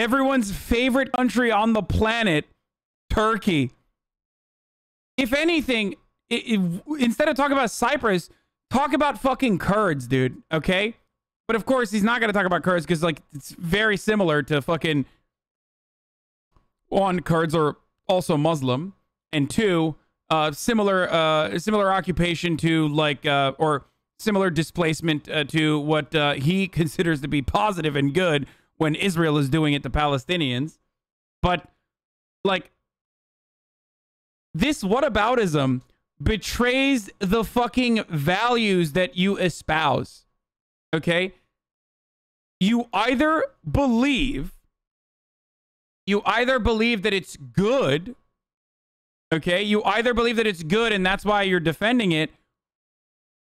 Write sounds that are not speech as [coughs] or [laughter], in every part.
everyone's favorite country on the planet, Turkey. If anything, it, it, instead of talking about Cyprus, talk about fucking Kurds, dude. Okay, but of course he's not gonna talk about Kurds because like it's very similar to fucking one Kurds are also Muslim, and two, uh, similar uh, similar occupation to like uh, or similar displacement uh, to what uh, he [laughs] considers to be positive and good when Israel is doing it to Palestinians. But like this whataboutism betrays the fucking values that you espouse. Okay? You either believe you either believe that it's good okay you either believe that it's good and that's why you're defending it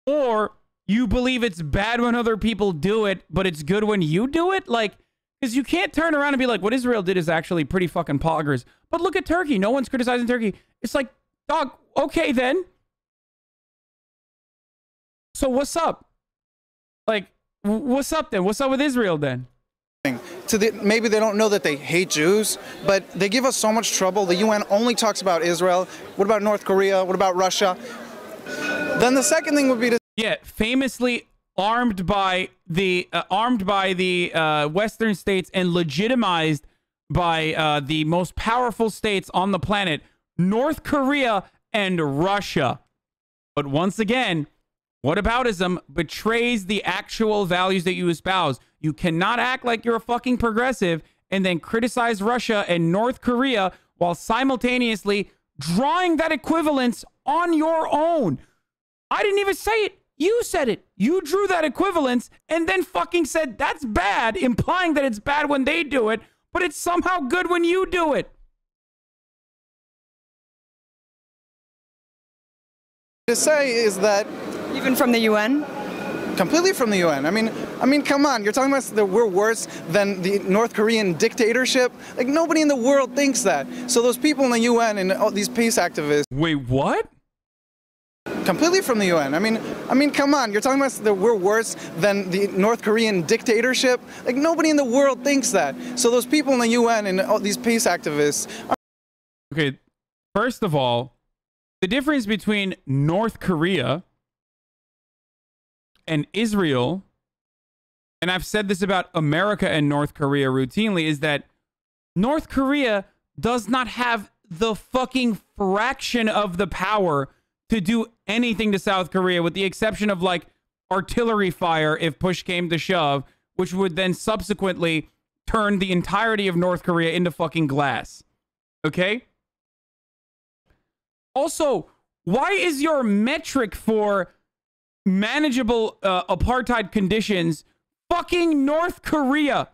or you believe it's bad when other people do it but it's good when you do it like because you can't turn around and be like what israel did is actually pretty fucking poggers but look at turkey no one's criticizing turkey it's like dog okay then so what's up like what's up then what's up with israel then to the, maybe they don't know that they hate Jews, but they give us so much trouble. The UN only talks about Israel. What about North Korea? What about Russia? Then the second thing would be to yeah, famously armed by the uh, armed by the uh, Western states and legitimized by uh, the most powerful states on the planet, North Korea and Russia. But once again, whataboutism betrays the actual values that you espouse. You cannot act like you're a fucking progressive and then criticize Russia and North Korea while simultaneously drawing that equivalence on your own. I didn't even say it. You said it. You drew that equivalence and then fucking said that's bad, implying that it's bad when they do it, but it's somehow good when you do it. To say is that even from the UN, completely from the UN. I mean, I mean, come on, you're talking about that we're worse than the North Korean dictatorship. Like nobody in the world thinks that. So those people in the UN and all these peace activists. Wait, what? Completely from the UN. I mean, I mean, come on, you're talking about that we're worse than the North Korean dictatorship. Like nobody in the world thinks that. So those people in the UN and all these peace activists. Are- okay, first of all, the difference between North Korea and Israel, and I've said this about America and North Korea routinely, is that North Korea does not have the fucking fraction of the power to do anything to South Korea, with the exception of like artillery fire if push came to shove, which would then subsequently turn the entirety of North Korea into fucking glass. Okay? Also, why is your metric for manageable uh, apartheid conditions fucking North Korea.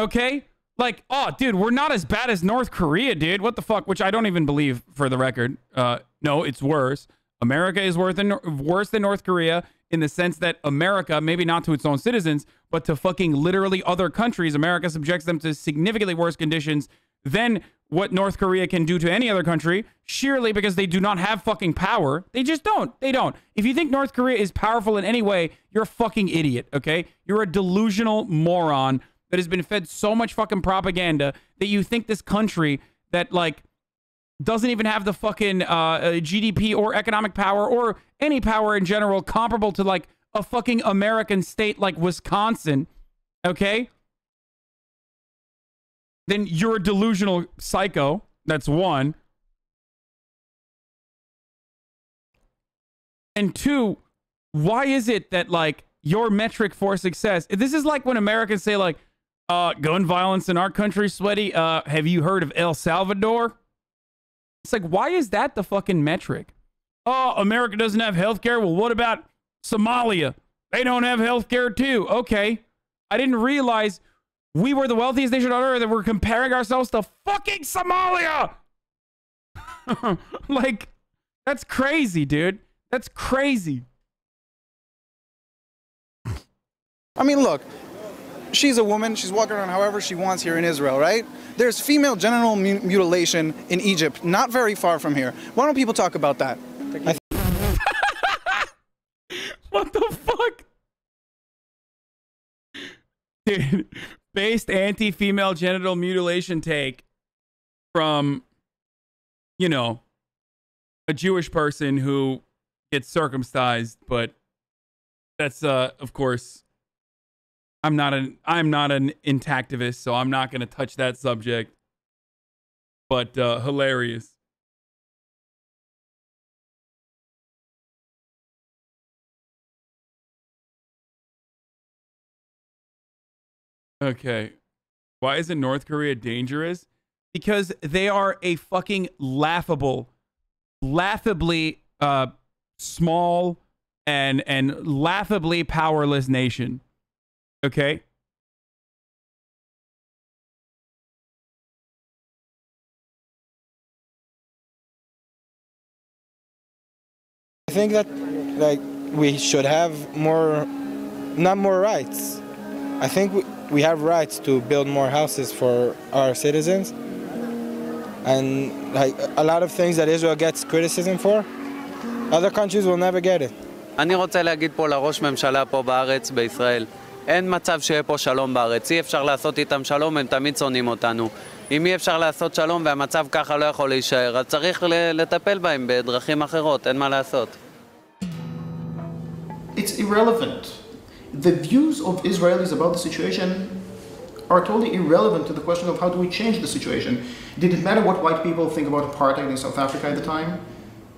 Okay? Like, oh, dude, we're not as bad as North Korea, dude. What the fuck? Which I don't even believe for the record. Uh, no, it's worse. America is worse than, worse than North Korea in the sense that America, maybe not to its own citizens, but to fucking literally other countries, America subjects them to significantly worse conditions than what North Korea can do to any other country, sheerly because they do not have fucking power. They just don't. They don't. If you think North Korea is powerful in any way, you're a fucking idiot, okay? You're a delusional moron that has been fed so much fucking propaganda that you think this country that, like, doesn't even have the fucking uh, uh GDP or economic power or any power in general comparable to, like, a fucking American state like Wisconsin, okay? then you're a delusional psycho. That's one. And two, why is it that like your metric for success? This is like when Americans say like, uh, gun violence in our country, sweaty. Uh, have you heard of El Salvador? It's like, why is that the fucking metric? Oh, America doesn't have health care. Well, what about Somalia? They don't have health care too. Okay. I didn't realize we were the wealthiest nation on earth and we're comparing ourselves to fucking Somalia. [laughs] like, that's crazy, dude. That's crazy. I mean, look, she's a woman. She's walking around however she wants here in Israel, right? There's female genital mutilation in Egypt, not very far from here. Why don't people talk about that? [laughs] what the fuck? Dude, based anti-female genital mutilation take from, you know, a Jewish person who gets circumcised, but that's uh of course I'm not an I'm not an intactivist, so I'm not going to touch that subject. But uh hilarious. Okay. Why isn't North Korea dangerous? Because they are a fucking laughable, laughably uh, small and and laughably powerless nation. Okay. I think that like we should have more, not more rights. I think we, we have rights to build more houses for our citizens. And like a lot of things that Israel gets criticism for, other countries will never get it. אני רוצה להגיד פה לראש ממשלה פה בארץ, בישראל, אין מצב שיהיה פה שלום בארץ. אי אפשר לעשות איתם שלום, הם תמיד שונאים אותנו. אם אי אפשר לעשות שלום והמצב ככה לא יכול להישאר, אז צריך לטפל בהם בדרכים אחרות, אין מה לעשות. It's irrelevant. The views of Israelis about the situation are totally irrelevant to the question of how do we change the situation. Did it matter what white people think about apartheid in South Africa at the time?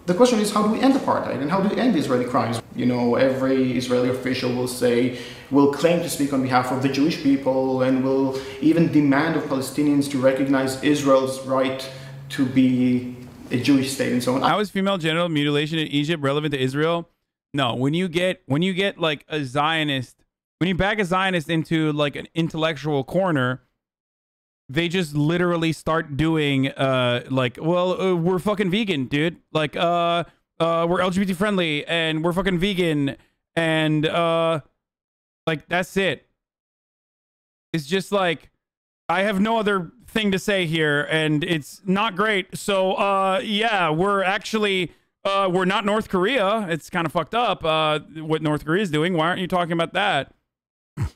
The question is how do we end apartheid and how do we end Israeli crimes? You know, every Israeli official will say, will claim to speak on behalf of the Jewish people and will even demand of Palestinians to recognize Israel's right to be a Jewish state and so on. How is female genital mutilation in Egypt relevant to Israel? No, when you get when you get like a Zionist, when you back a Zionist into like an intellectual corner, they just literally start doing uh like well uh, we're fucking vegan dude like uh uh we're lgbt friendly and we're fucking vegan and uh like that's it it's just like i have no other thing to say here and it's not great so uh yeah we're actually uh we're not north korea it's kind of fucked up uh what north korea is doing why aren't you talking about that [laughs]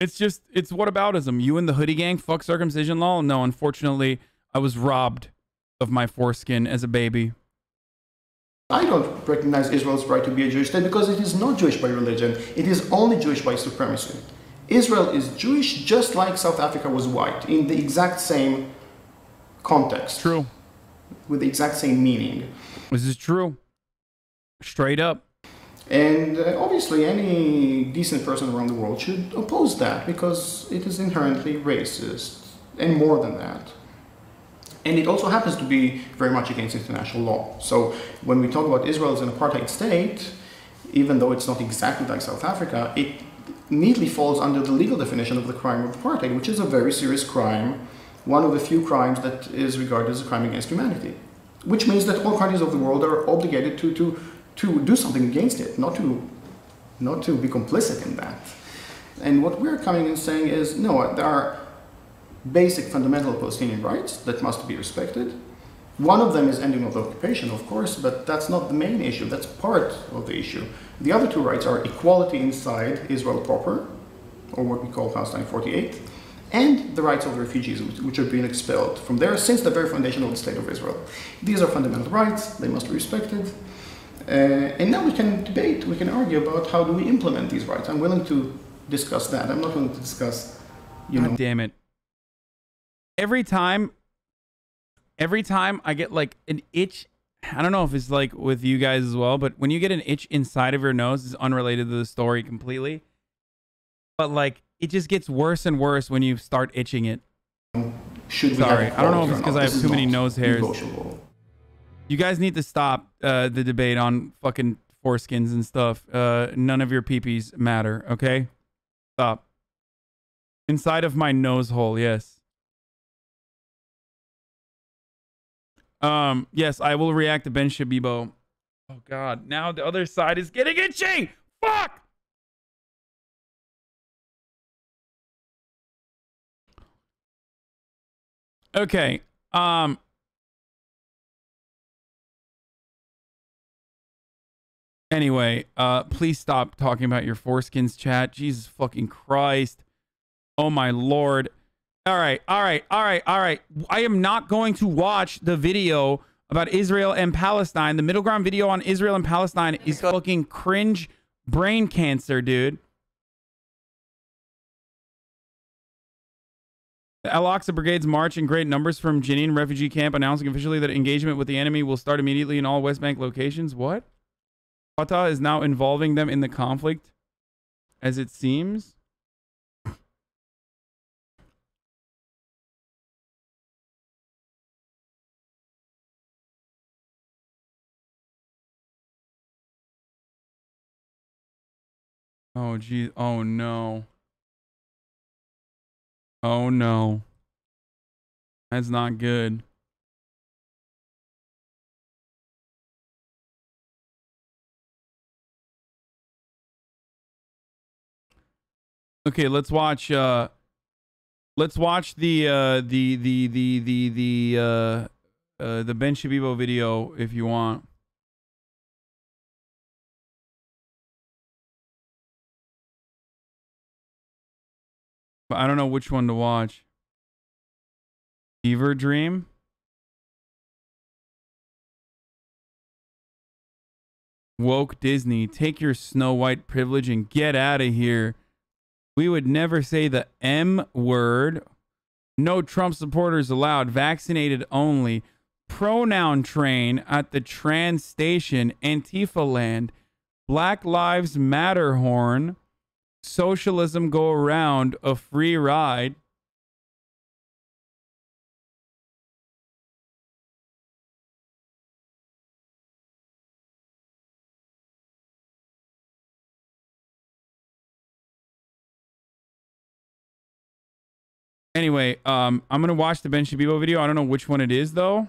It's just, it's whataboutism. You and the hoodie gang fuck circumcision law? No, unfortunately, I was robbed of my foreskin as a baby. I don't recognize Israel's right to be a Jewish state because it is not Jewish by religion. It is only Jewish by supremacy. Israel is Jewish just like South Africa was white in the exact same context. True. With the exact same meaning. This is true. Straight up. And uh, obviously, any decent person around the world should oppose that because it is inherently racist, and more than that. And it also happens to be very much against international law. So when we talk about Israel as an apartheid state, even though it's not exactly like South Africa, it neatly falls under the legal definition of the crime of apartheid, which is a very serious crime, one of the few crimes that is regarded as a crime against humanity. Which means that all countries of the world are obligated to, to to do something against it, not to, not to be complicit in that. And what we're coming and saying is, no, there are basic fundamental Palestinian rights that must be respected. One of them is ending of the occupation, of course, but that's not the main issue. That's part of the issue. The other two rights are equality inside Israel proper, or what we call Palestine 48, and the rights of refugees which are being expelled from there since the very foundation of the State of Israel. These are fundamental rights, they must be respected. Uh, and now we can debate, we can argue about how do we implement these rights. I'm willing to discuss that. I'm not going to discuss, you God know. damn it. Every time, every time I get like an itch, I don't know if it's like with you guys as well, but when you get an itch inside of your nose, it's unrelated to the story completely. But like, it just gets worse and worse when you start itching it. Should Sorry, I don't know if it's because? I have too many nose hairs. negotiable. You guys need to stop uh, the debate on fucking foreskins and stuff. Uh, none of your peepees matter, okay? Stop. Inside of my nose hole, yes. Um, yes, I will react to Ben Shabibo. Oh god, now the other side is getting itchy! Fuck! Okay. Um Anyway, uh, please stop talking about your foreskins, chat. Jesus fucking Christ. Oh my lord. All right, all right, all right, all right. I am not going to watch the video about Israel and Palestine. The middle ground video on Israel and Palestine is fucking cringe brain cancer, dude. The Al Aqsa Brigade's march in great numbers from Jenin refugee camp, announcing officially that engagement with the enemy will start immediately in all West Bank locations. What? Fatah is now involving them in the conflict, as it seems. Oh, gee. Oh, no. Oh, no. That's not good. Okay, let's watch uh let's watch the uh the the the the the uh uh the Ben Shabibo video if you want. But I don't know which one to watch. Fever Dream? Woke Disney, take your Snow White privilege and get out of here. We would never say the M word. No Trump supporters allowed. Vaccinated only. Pronoun train at the trans station. Antifa land. Black Lives Matter horn. Socialism go around. A free ride. Anyway, um, I'm gonna watch the Ben Shabibo video. I don't know which one it is though.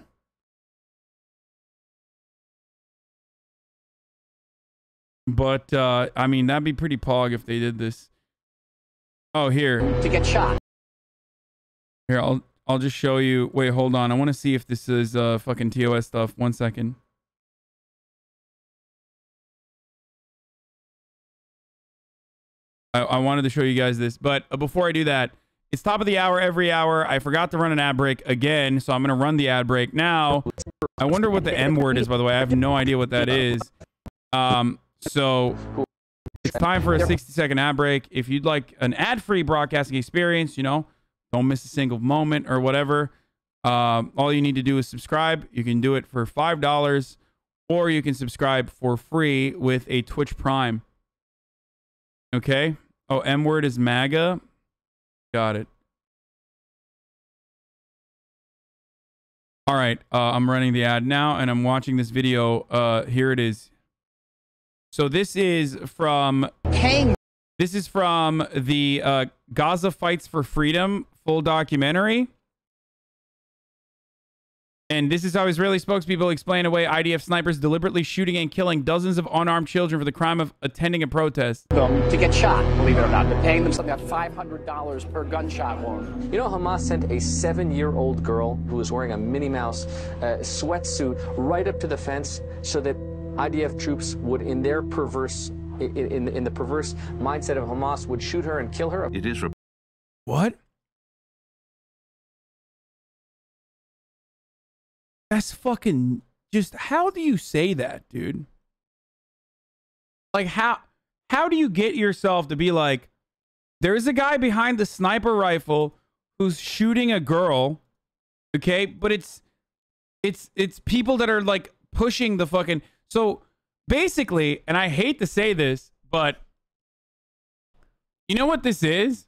But uh, I mean, that'd be pretty pog if they did this. Oh, here. to get shot. Here, I'll I'll just show you. Wait, hold on. I want to see if this is uh fucking TOS stuff. One second. I, I wanted to show you guys this, but uh, before I do that, it's top of the hour every hour. I forgot to run an ad break again, so I'm gonna run the ad break now. I wonder what the M word is, by the way. I have no idea what that is. Um, so it's time for a 60 second ad break. If you'd like an ad free broadcasting experience, you know, don't miss a single moment or whatever. Um, all you need to do is subscribe. You can do it for five dollars, or you can subscribe for free with a Twitch Prime. Okay. Oh, M word is MAGA. Got it. All right. Uh, I'm running the ad now, and I'm watching this video. Uh, here it is. So this is from Hey, this is from the uh, Gaza Fights for Freedom full documentary. And this is how Israeli spokespeople explain away IDF snipers deliberately shooting and killing dozens of unarmed children for the crime of attending a protest. them to get shot, believe it or not. They're paying them something like $500 per gunshot wound. You know, Hamas sent a seven year old girl who was wearing a Minnie Mouse uh, sweatsuit right up to the fence so that IDF troops would, in their perverse, in, in, in the perverse mindset of Hamas, would shoot her and kill her. It is What? That's fucking just how do you say that, dude? Like how how do you get yourself to be like there's a guy behind the sniper rifle who's shooting a girl, okay? But it's it's it's people that are like pushing the fucking so basically, and I hate to say this, but you know what this is?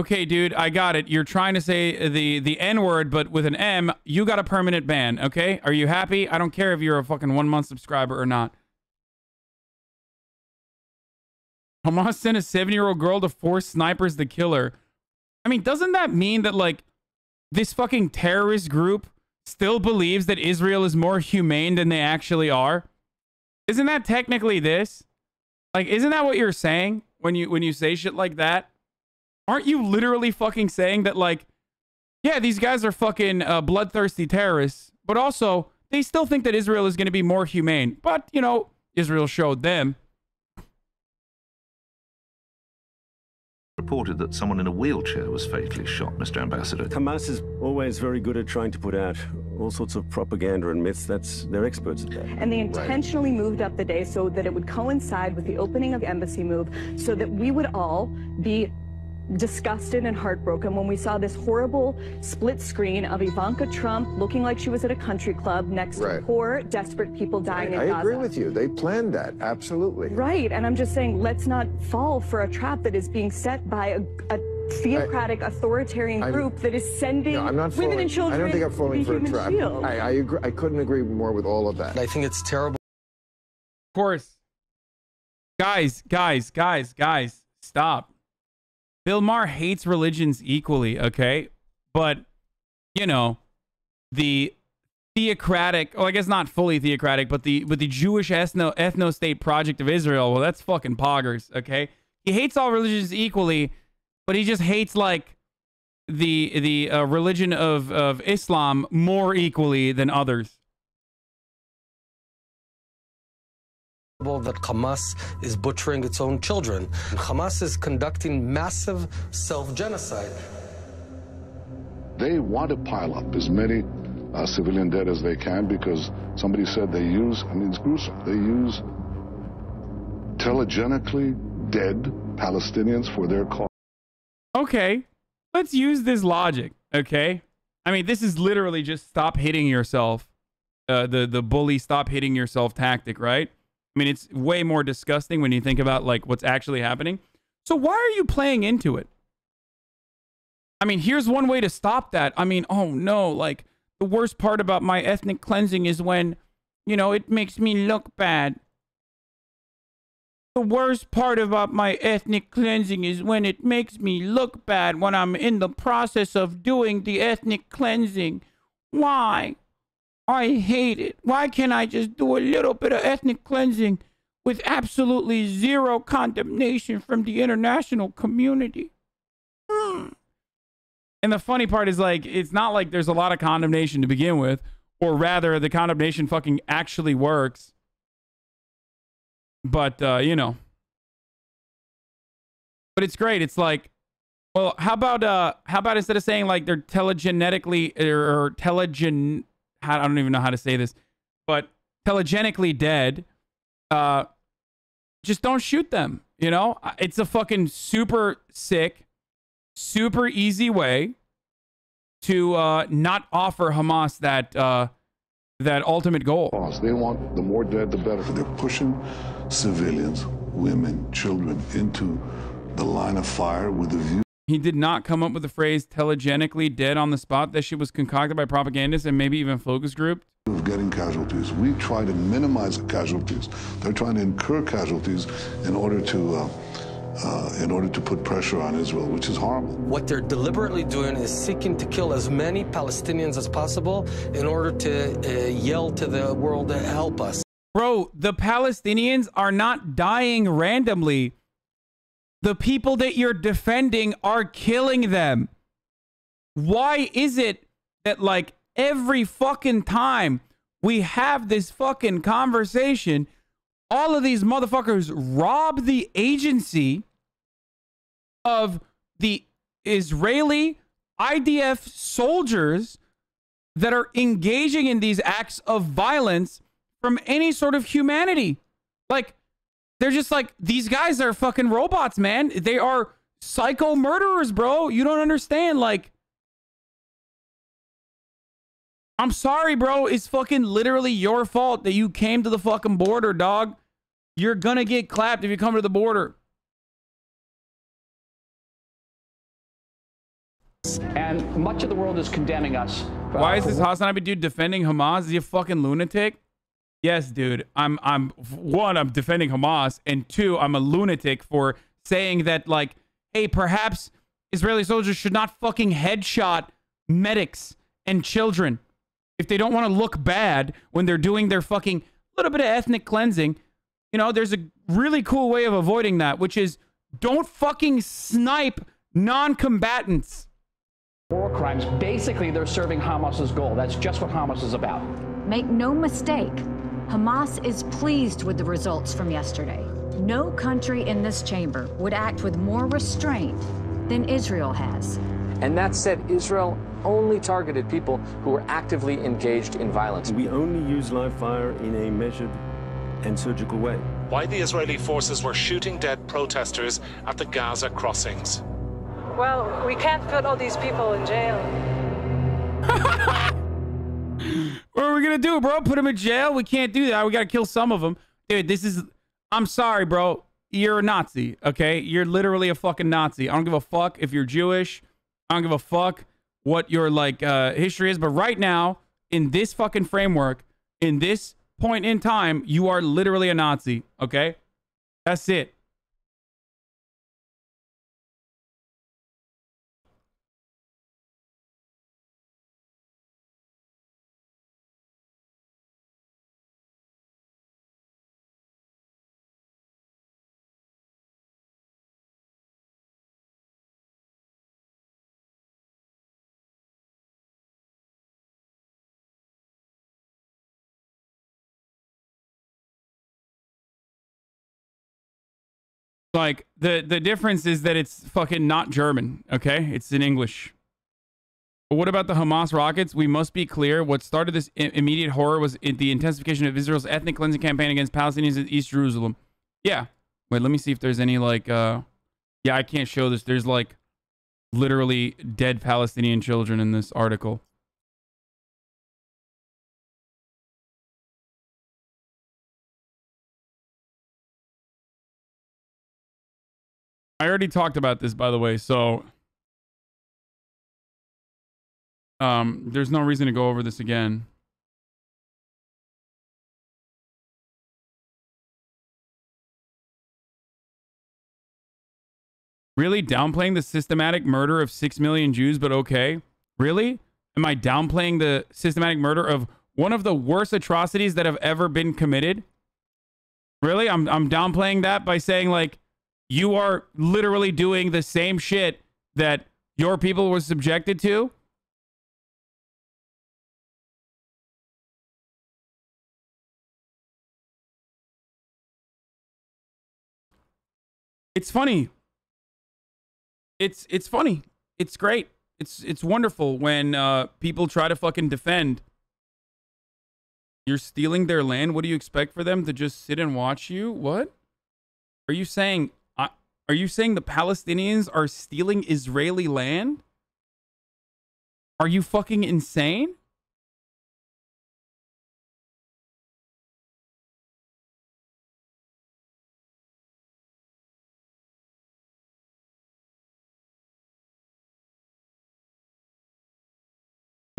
Okay, dude, I got it. You're trying to say the the N word, but with an M. You got a permanent ban. Okay, are you happy? I don't care if you're a fucking one month subscriber or not. Hamas sent a seven year old girl to force snipers to kill her. I mean, doesn't that mean that like this fucking terrorist group still believes that Israel is more humane than they actually are? Isn't that technically this? Like, isn't that what you're saying when you when you say shit like that? Aren't you literally fucking saying that like, yeah, these guys are fucking uh, bloodthirsty terrorists, but also they still think that Israel is going to be more humane. But you know, Israel showed them. Reported that someone in a wheelchair was fatally shot, Mr. Ambassador. Hamas is always very good at trying to put out all sorts of propaganda and myths. That's they're experts at that. And they intentionally moved up the day so that it would coincide with the opening of the embassy move so that we would all be disgusted and heartbroken when we saw this horrible split screen of Ivanka Trump looking like she was at a country club next to poor, desperate people dying I in Gaza. agree with you. They planned that, absolutely. Right, and I'm just saying, let's not fall for a trap that is being set by a, a theocratic, authoritarian I'm- group that is sending No, I'm not women falling. and children I don't think I'm falling for a trap. shields. I, I agree. I couldn't agree more with all of that. I think it's terrible. Of course. Guys, guys, guys, guys, stop. Bill Maher hates religions equally, okay? But, you know, the theocratic, oh, I guess not fully theocratic, but the but the Jewish ethno ethno state project of Israel, well, that's fucking poggers, okay? He hates all religions equally, but he just hates like the the uh, religion of of Islam more equally than others. That Hamas is butchering its own children. Hamas is conducting massive self-genocide. They want to pile up as many uh, civilian dead as they can because somebody said they use, I mean, it's gruesome, they use telegenically dead Palestinians for their cause. Okay, let's use this logic. Okay, I mean this is literally just stop hitting yourself, uh, the the bully stop hitting yourself tactic, right? I mean it's way more disgusting when you think about like what's actually happening. So why are you playing into it? I mean, here's one way to stop that. I mean, oh no, like the worst part about my ethnic cleansing is when, you know, it makes me look bad. The worst part about my ethnic cleansing is when it makes me look bad when I'm in the process of doing the ethnic cleansing. Why? I hate it. Why can't I just do a little bit of ethnic cleansing with absolutely zero condemnation from the international community? Hmm. And the funny part is like it's not like there's a lot of condemnation to begin with, or rather the condemnation fucking actually works. But uh, you know. But it's great. It's like, well, how about uh how about instead of saying like they're telegenetically or, or telegen how, I don't even know how to say this, but telegenically dead, uh just don't shoot them, you know? It's a fucking super sick super easy way to uh, not offer Hamas that uh, that ultimate goal. They want the more dead, the better. They're pushing civilians, women, children into the line of fire with a view He did not come up with the phrase telegenically dead on the spot. That shit was concocted by propagandists and maybe even focus group. of getting casualties. We try to minimize the casualties. They're trying to incur casualties in order to uh, uh, in order to put pressure on Israel, which is horrible. What they're deliberately doing is seeking to kill as many Palestinians as possible in order to uh, yell to the world to help us. Bro, the Palestinians are not dying randomly. The people that you're defending are killing them. Why is it that, like, every fucking time we have this fucking conversation, all of these motherfuckers rob the agency of the Israeli IDF soldiers that are engaging in these acts of violence from any sort of humanity. Like, they're just like, these guys are fucking robots, man. They are psycho murderers, bro. You don't understand. Like, I'm sorry, bro. It's fucking literally your fault that you came to the fucking border, dog. You're gonna get clapped if you come to the border. And much of the world is condemning us. Why is this HasanAbi dude defending Hamas? Is he a fucking lunatic? Yes, dude. I'm I'm one, I'm defending Hamas, and two, I'm a lunatic for saying that like, hey, perhaps Israeli soldiers should not fucking headshot medics and children if they don't want to look bad when they're doing their fucking little bit of ethnic cleansing. You know, there's a really cool way of avoiding that, which is don't fucking snipe non-combatants. War crimes, basically, they're serving Hamas's goal. That's just what Hamas is about. Make no mistake, Hamas is pleased with the results from yesterday. No country in this chamber would act with more restraint than Israel has. And that said, Israel only targeted people who were actively engaged in violence. We only use live fire in a measured and surgical way. Why the Israeli forces were shooting dead protesters at the Gaza crossings. Well, we can't put all these people in jail. [laughs] What are we gonna do, bro? Put them in jail? We can't do that. We gotta kill some of them, dude. This is. I'm sorry, bro. You're a Nazi. Okay, you're literally a fucking Nazi. I don't give a fuck if you're Jewish. I don't give a fuck what your like uh, history is. But right now, in this fucking framework, in this point in time, you are literally a Nazi. Okay, that's it. Like the the difference is that it's fucking not German, okay? It's in English. But what about the Hamas rockets? We must be clear. What started this immediate horror was the intensification of Israel's ethnic cleansing campaign against Palestinians in East Jerusalem. Yeah. Wait, let me see if there's any like uh Yeah, I can't show this. There's like literally dead Palestinian children in this article. I already talked about this, by the way, so um, there's no reason to go over this again. Really downplaying the systematic murder of six million Jews, but okay. Really? Am I downplaying the systematic murder of one of the worst atrocities that have ever been committed? Really? I'm I'm downplaying that by saying like you are literally doing the same shit that your people were subjected to. It's funny. It's it's funny. It's great. It's it's wonderful when uh, people try to fucking defend. You're stealing their land. What do you expect for them to just sit and watch you? What? Are you saying are you saying the Palestinians are stealing Israeli land? Are you fucking insane?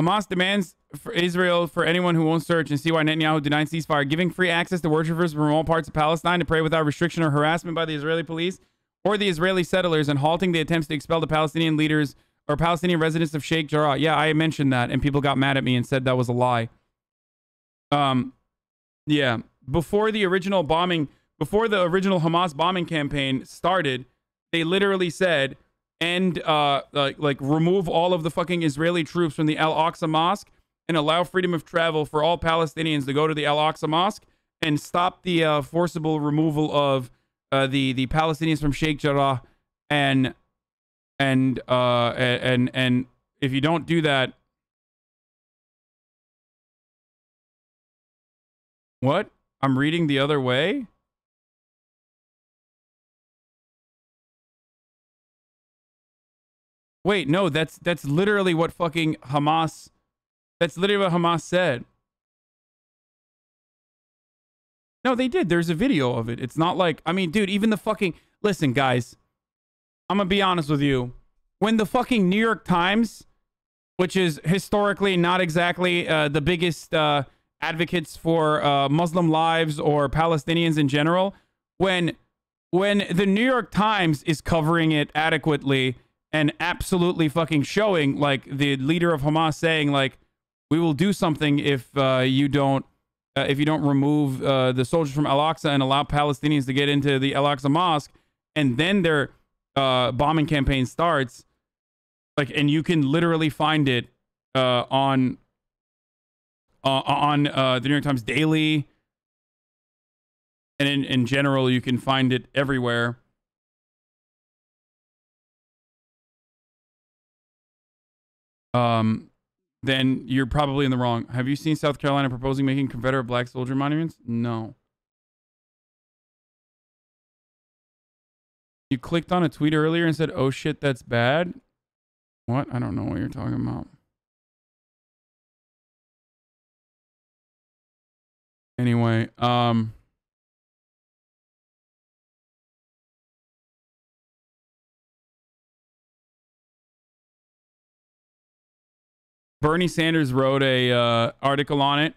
Hamas demands for Israel for anyone who won't search and see why Netanyahu denied ceasefire, giving free access to worshippers from all parts of Palestine to pray without restriction or harassment by the Israeli police or the Israeli settlers, and halting the attempts to expel the Palestinian leaders or Palestinian residents of Sheikh Jarrah. Yeah, I mentioned that, and people got mad at me and said that was a lie. Um, yeah, before the original bombing, before the original Hamas bombing campaign started, they literally said and uh like like remove all of the fucking Israeli troops from the Al Aqsa Mosque and allow freedom of travel for all Palestinians to go to the Al Aqsa Mosque and stop the uh, forcible removal of uh, the the Palestinians from Sheikh Jarrah and and uh and and if you don't do that what I'm reading the other way Wait, no, that's that's literally what fucking Hamas that's literally what Hamas said. No, they did. There's a video of it. It's not like I mean, dude, even the fucking listen, guys. I'm gonna be honest with you. When the fucking New York Times, which is historically not exactly uh, the biggest uh, advocates for uh, Muslim lives or Palestinians in general, when when the New York Times is covering it adequately and absolutely fucking showing like the leader of Hamas saying like we will do something if uh, you don't uh, if you don't remove uh, the soldiers from Al Aqsa and allow Palestinians to get into the Al Aqsa Mosque, and then their uh, bombing campaign starts. Like, and you can literally find it uh, on uh, on uh, the New York Times Daily. and in, in general, you can find it everywhere. Um, then you're probably in the wrong. Have you seen South Carolina proposing making Confederate black soldier monuments? No. You clicked on a tweet earlier and said, "Oh shit, that's bad." What? I don't know what you're talking about. Anyway, um Bernie Sanders wrote a uh, article on it.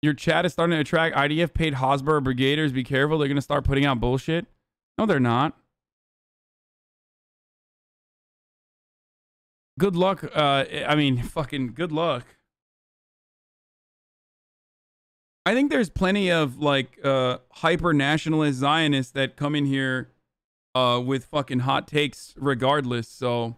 Your chat is starting to attract IDF paid Hasbara brigaders. Be careful. They're going to start putting out bullshit. No, they're not. Good luck. Uh, I mean, [laughs] fucking good luck. I think there's plenty of like uh, hyper nationalist Zionists that come in here uh, with fucking hot takes regardless. So.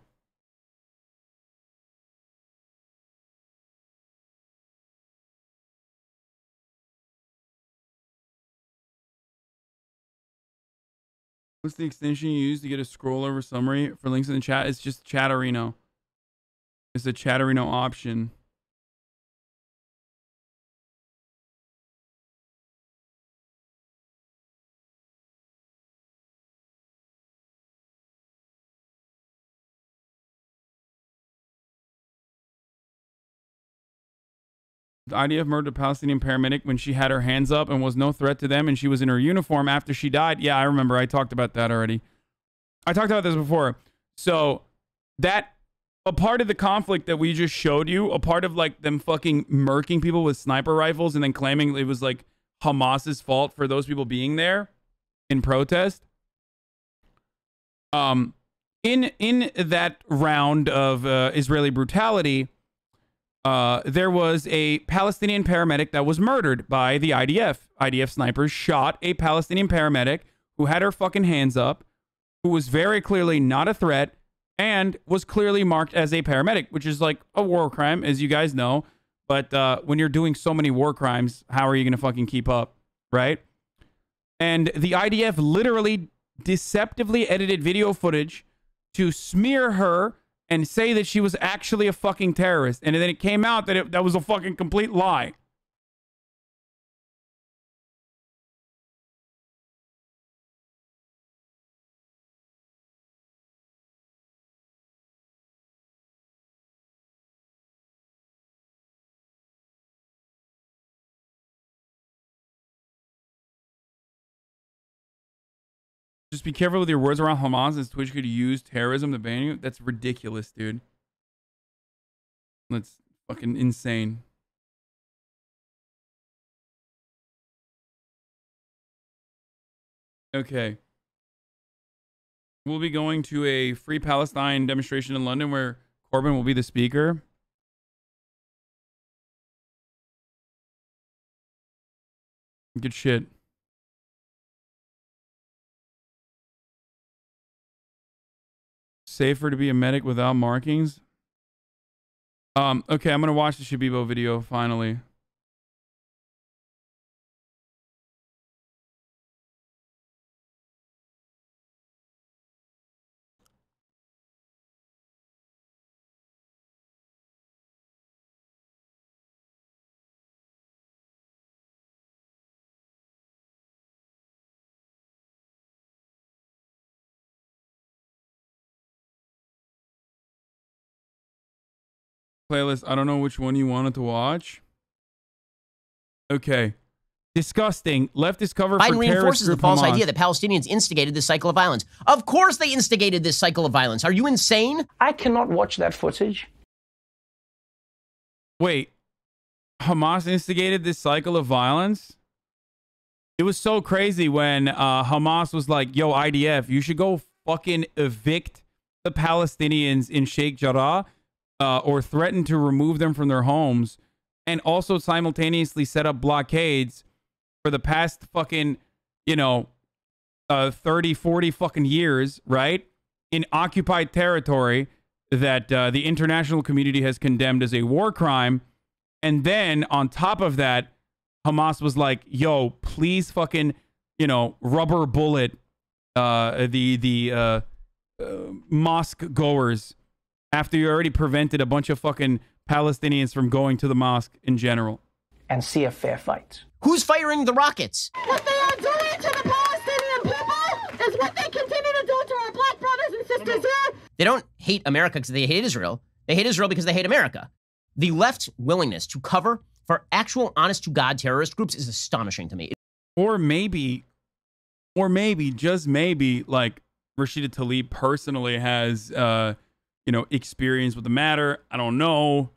What's the extension you use to get a scroll over summary for links in the chat? It's just Chatterino. It's a Chatterino option. IDF murdered a Palestinian paramedic when she had her hands up and was no threat to them, and she was in her uniform after she died. Yeah, I remember. I talked about that already. I talked about this before. So that a part of the conflict that we just showed you, a part of like them fucking murking people with sniper rifles and then claiming it was like Hamas's fault for those people being there in protest. Um, in in that round of uh, Israeli brutality, uh, there was a Palestinian paramedic that was murdered by the IDF. IDF snipers shot a Palestinian paramedic who had her fucking hands up, who was very clearly not a threat and was clearly marked as a paramedic, which is like a war crime, as you guys know. But uh, when you're doing so many war crimes, how are you going to fucking keep up? Right? And the IDF literally deceptively edited video footage to smear her and say that she was actually a fucking terrorist. And then it came out that it, that was a fucking complete lie. Be careful with your words around Hamas as Twitch could use terrorism to ban you. That's ridiculous, dude. That's fucking insane. Okay. We'll be going to a Free Palestine demonstration in London where Corbyn will be the speaker. Good shit. Safer to be a medic without markings? Um, okay, I'm gonna watch the Shabibo video finally. Playlist. I don't know which one you wanted to watch. Okay. Disgusting. Leftist cover Biden for reinforces the false Hamas. idea that Palestinians instigated this cycle of violence. Of course, they instigated this cycle of violence. Are you insane? I cannot watch that footage. Wait. Hamas instigated this cycle of violence? It was so crazy when uh, Hamas was like, yo, IDF, you should go fucking evict the Palestinians in Sheikh Jarrah uh, or threaten to remove them from their homes and also simultaneously set up blockades for the past fucking, you know, uh, 30, 40 fucking years, right? In occupied territory that uh, the international community has condemned as a war crime. And then on top of that, Hamas was like, "Yo, please fucking, you know, rubber bullet uh the the uh, uh mosque goers after you already prevented a bunch of fucking Palestinians from going to the mosque in general." And see a fair fight. Who's firing the rockets? What they are doing to the Palestinian people is what they continue to do to our black brothers and sisters here. They don't hate America because they hate Israel. They hate Israel because they hate America. The left's willingness to cover for actual honest to God terrorist groups is astonishing to me. Or maybe, or maybe, just maybe, like Rashida Tlaib personally has, uh, you know, experience with the matter. I don't know.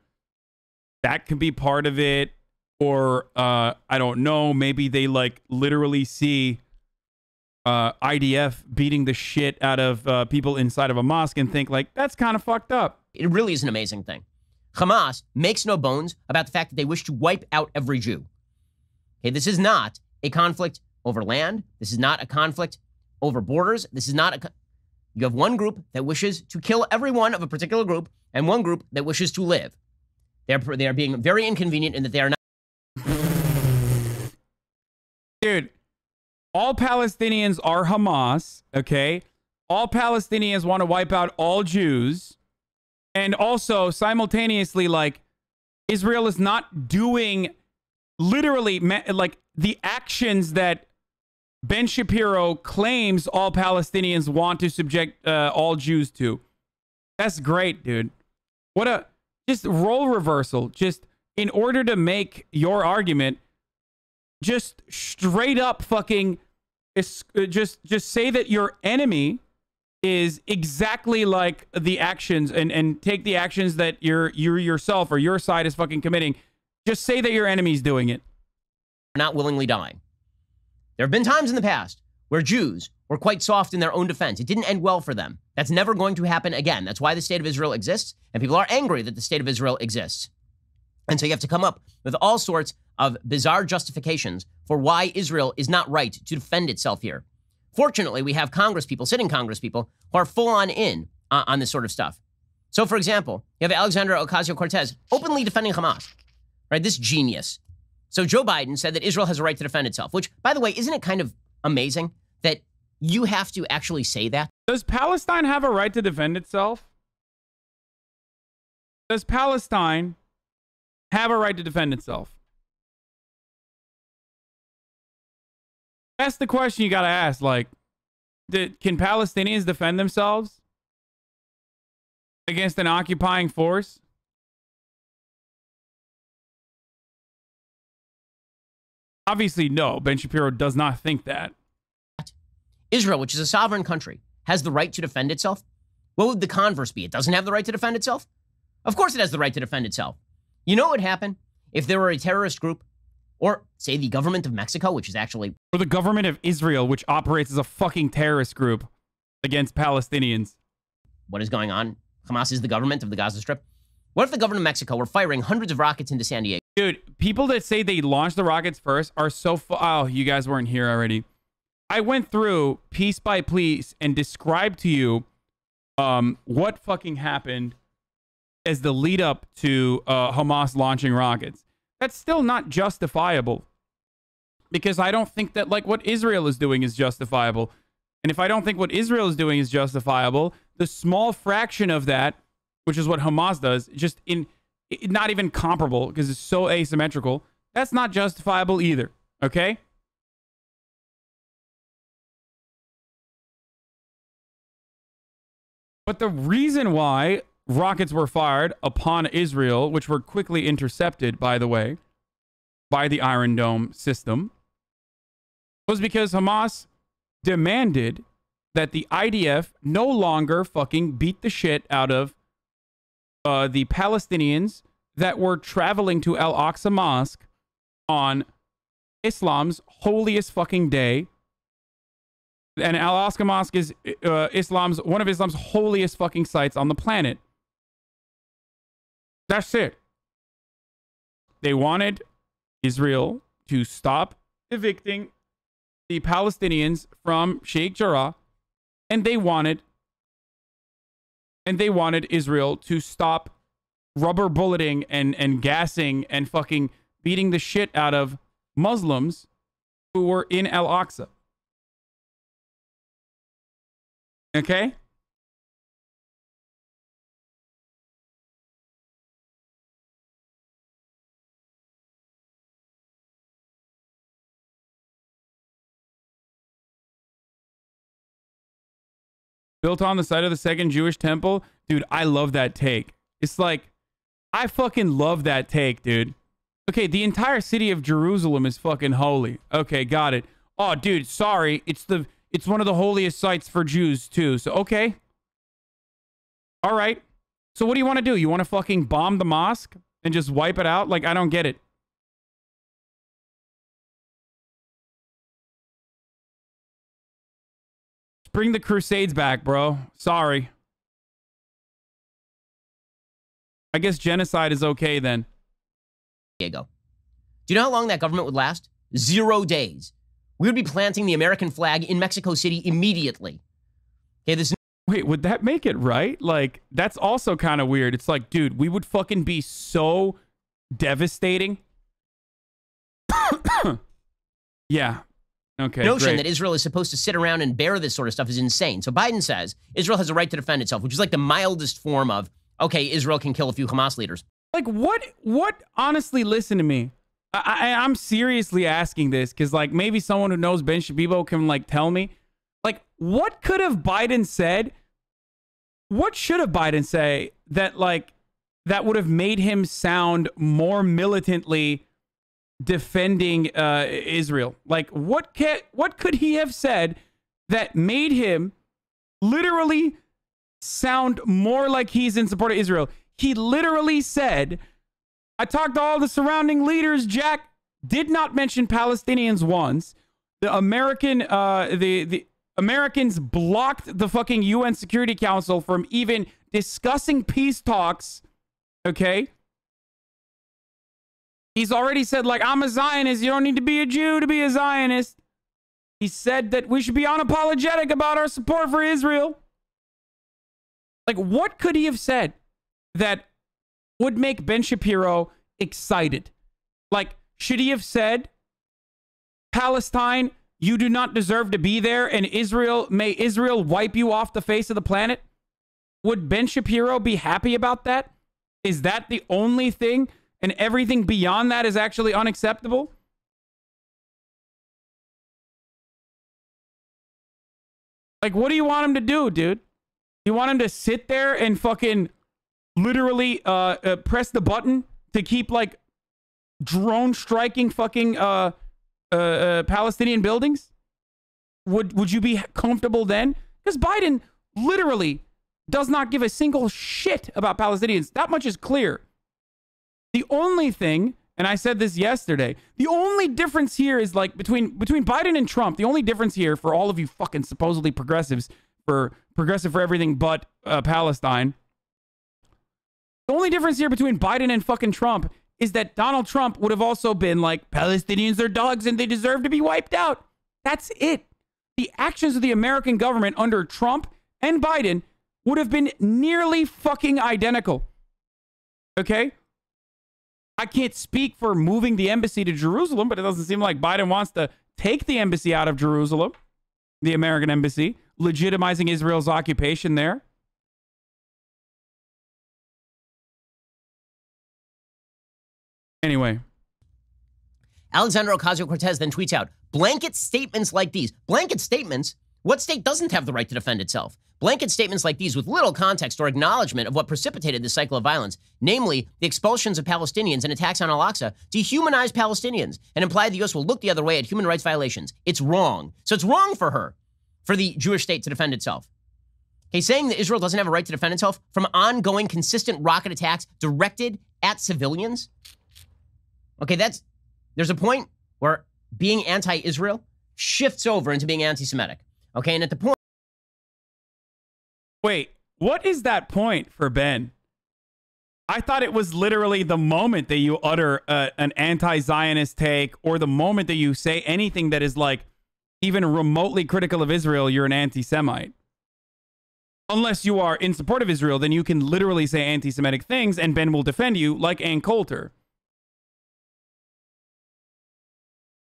That could be part of it. Or uh, I don't know. Maybe they like literally see uh, IDF beating the shit out of uh, people inside of a mosque and think like that's kind of fucked up. It really is an amazing thing. Hamas makes no bones about the fact that they wish to wipe out every Jew. Okay, this is not a conflict over land. This is not a conflict over borders. This is not a. You have one group that wishes to kill everyone of a particular group, and one group that wishes to live. They are they are being very inconvenient in that they are not. Dude, all Palestinians are Hamas, okay? All Palestinians want to wipe out all Jews. And also, simultaneously, like, Israel is not doing literally like the actions that Ben Shapiro claims all Palestinians want to subject uh, all Jews to. That's great, dude. What a just role reversal. Just in order to make your argument, just straight up fucking uh, just just say that your enemy is exactly like the actions and and take the actions that you're you yourself or your side is fucking committing just say that your enemy's doing it not willingly dying there have been times in the past where jews were quite soft in their own defense it didn't end well for them that's never going to happen again that's why the state of israel exists and people are angry that the state of israel exists and so you have to come up with all sorts of bizarre justifications for why Israel is not right to defend itself here. Fortunately, we have Congress people, sitting Congress people, who are full on in uh, on this sort of stuff. So, for example, you have Alexandria Ocasio Cortez openly defending Hamas, right? This genius. So, Joe Biden said that Israel has a right to defend itself, which, by the way, isn't it kind of amazing that you have to actually say that? Does Palestine have a right to defend itself? Does Palestine have a right to defend itself? That's the question you got to ask. Like, did, can Palestinians defend themselves against an occupying force? Obviously, no. Ben Shapiro does not think that. Israel, which is a sovereign country, has the right to defend itself. What would the converse be? It doesn't have the right to defend itself? Of course, it has the right to defend itself. You know what would happen if there were a terrorist group or say the government of Mexico, which is actually. Or the government of Israel, which operates as a fucking terrorist group against Palestinians. What is going on? Hamas is the government of the Gaza Strip. What if the government of Mexico were firing hundreds of rockets into San Diego? Dude, people that say they launched the rockets first are so. Oh, you guys weren't here already. I went through piece by piece and described to you um, what fucking happened as the lead up to uh, Hamas launching rockets that's still not justifiable because I don't think that like what Israel is doing is justifiable. And if I don't think what Israel is doing is justifiable, the small fraction of that, which is what Hamas does, just in not even comparable because it's so asymmetrical, that's not justifiable either. Okay? But the reason why rockets were fired upon Israel, which were quickly intercepted, by the way, by the Iron Dome system, was because Hamas demanded that the IDF no longer fucking beat the shit out of uh, the Palestinians that were traveling to Al Aqsa Mosque on Islam's holiest fucking day and Al Aqsa Mosque is uh, Islam's one of Islam's holiest fucking sites on the planet. That's it. They wanted Israel to stop evicting the Palestinians from Sheikh Jarrah, and they wanted and they wanted Israel to stop rubber bulleting and and gassing and fucking beating the shit out of Muslims who were in Al Aqsa. Okay? Built on the site of the second Jewish temple. Dude, I love that take. It's like, I fucking love that take, dude. Okay, the entire city of Jerusalem is fucking holy. Okay, got it. Oh, dude, sorry. It's the it's one of the holiest sites for Jews too. So okay. All right. So what do you want to do? You want to fucking bomb the mosque and just wipe it out? Like I don't get it. Bring the Crusades back, bro. Sorry. I guess genocide is okay then. Diego. Do you know how long that government would last? Zero days. We would be planting the American flag in Mexico City immediately. Okay, this. Wait, would that make it right? Like, that's also kind of weird. It's like, dude, we would fucking be so devastating. [coughs] yeah. Okay. notion great. that Israel is supposed to sit around and bear this sort of stuff is insane. So Biden says Israel has a right to defend itself, which is like the mildest form of okay, Israel can kill a few Hamas leaders. Like what? What? Honestly, listen to me. I, I I'm seriously asking this because like maybe someone who knows Ben Shabibo can like tell me, like what could have Biden said? What should have Biden say that like that would have made him sound more militantly defending uh, Israel? Like what can what could he have said that made him literally sound more like he's in support of Israel? He literally said, I talked to all the surrounding leaders, Jack did not mention Palestinians once. The American uh the the Americans blocked the fucking UN Security Council from even discussing peace talks. Okay? He's already said like I'm a Zionist, you don't need to be a Jew to be a Zionist. He said that we should be unapologetic about our support for Israel. Like what could he have said that would make Ben Shapiro excited? Like, should he have said, Palestine, you do not deserve to be there, and Israel, may Israel wipe you off the face of the planet? Would Ben Shapiro be happy about that? Is that the only thing, and everything beyond that is actually unacceptable? Like, what do you want him to do, dude? You want him to sit there and fucking literally uh, uh, press the button to keep like drone striking fucking uh, uh, uh, Palestinian buildings? Would would you be comfortable then? Because Biden literally does not give a single shit about Palestinians. That much is clear. The only thing, and I said this yesterday, the only difference here is like between between Biden and Trump. The only difference here for all of you fucking supposedly progressives for progressive for everything but uh, Palestine. The only difference here between Biden and fucking Trump is that Donald Trump would have also been like, Palestinians are dogs and they deserve to be wiped out. That's it. The actions of the American government under Trump and Biden would have been nearly fucking identical. Okay? I can't speak for moving the embassy to Jerusalem, but it doesn't seem like Biden wants to take the embassy out of Jerusalem, the American embassy, legitimizing Israel's occupation there. Anyway, Alexandria Ocasio Cortez then tweets out blanket statements like these. Blanket statements? What state doesn't have the right to defend itself? Blanket statements like these, with little context or acknowledgement of what precipitated this cycle of violence, namely the expulsions of Palestinians and attacks on Al Aqsa, dehumanize Palestinians and imply the U.S. will look the other way at human rights violations. It's wrong. So it's wrong for her, for the Jewish state to defend itself. Okay, saying that Israel doesn't have a right to defend itself from ongoing, consistent rocket attacks directed at civilians. Okay, that's there's a point where being anti-Israel shifts over into being anti-Semitic. Okay, and at the point Wait, what is that point for Ben? I thought it was literally the moment that you utter uh, an anti Zionist take or the moment that you say anything that is like even remotely critical of Israel, you're an anti Semite. unless you are in support of Israel, then you can literally say anti Semitic things and Ben will defend you, like Ann Coulter.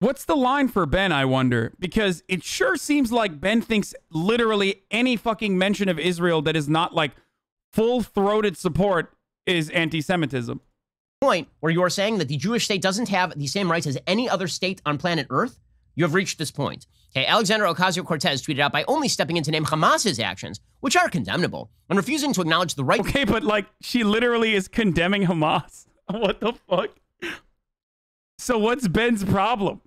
What's the line for Ben, I wonder? Because it sure seems like Ben thinks literally any fucking mention of Israel that is not like full throated support is anti Semitism. Point where you are saying that the Jewish state doesn't have the same rights as any other state on planet Earth, you have reached this point. Okay, Alexandria Ocasio Cortez tweeted out by only stepping in to name Hamas's actions, which are condemnable, and refusing to acknowledge the right. Okay, but like she literally is condemning Hamas. [laughs] What the fuck? So what's Ben's problem?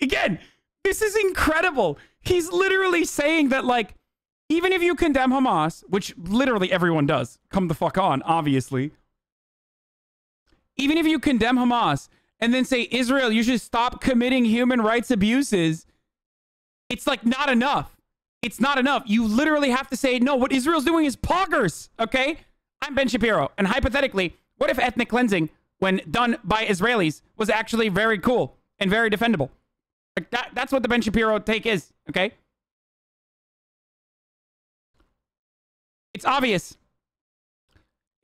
Again, this is incredible. He's literally saying that like even if you condemn Hamas, which literally everyone does, come the fuck on, obviously. Even if you condemn Hamas and then say Israel, you should stop committing human rights abuses, it's like not enough. It's not enough. You literally have to say, no, what Israel's doing is poggers, okay? I'm Ben Shapiro. And hypothetically, what if ethnic cleansing, when done by Israelis, was actually very cool and very defendable? Like that, that's what the Ben Shapiro take is, okay? It's obvious.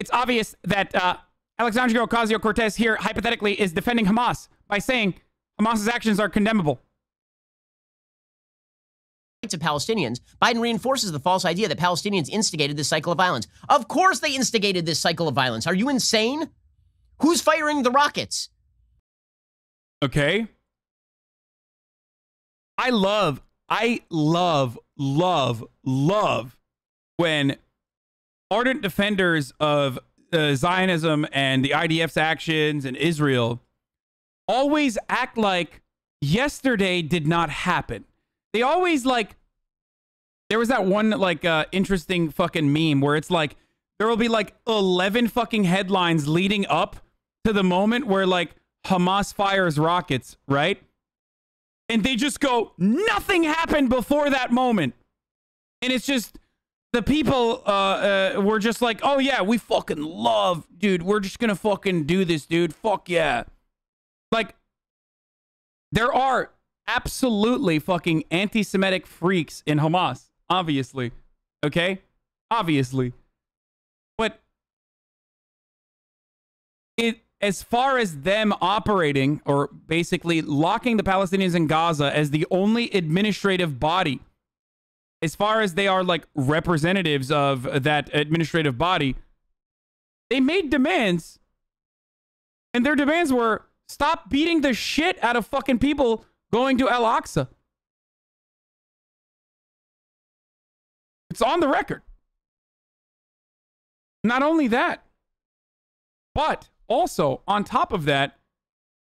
It's obvious that uh, Alexandria Ocasio Cortez here, hypothetically, is defending Hamas by saying Hamas's actions are condemnable to Palestinians, Biden reinforces the false idea that Palestinians instigated this cycle of violence. Of course, they instigated this cycle of violence. Are you insane? Who's firing the rockets? Okay. I love, I love, love, love when ardent defenders of uh, Zionism and the IDF's actions and Israel always act like yesterday did not happen. They always like there was that one like uh interesting fucking meme where it's like there will be like 11 fucking headlines leading up to the moment where like Hamas fires rockets, right? And they just go nothing happened before that moment. And it's just the people uh, uh were just like, "Oh yeah, we fucking love, dude. We're just to fucking do this, dude. Fuck yeah." Like there are absolutely fucking anti Semitic freaks in Hamas, obviously. Okay? Obviously. But it as far as them operating or basically locking the Palestinians in Gaza as the only administrative body, as far as they are like representatives of that administrative body, they made demands. And their demands were stop beating the shit out of fucking people going to Al Aqsa. It's on the record. Not only that, but also on top of that,